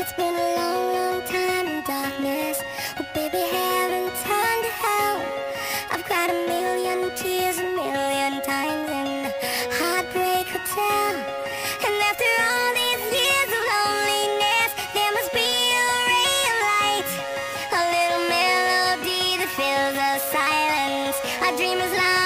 It's been a long, long time in darkness. Oh, baby, haven't turned to hell. I've cried a million tears a million times in the Heartbreak Hotel. And after all these years of loneliness, there must be a ray of light. A little melody that fills the silence. Our dream is loud.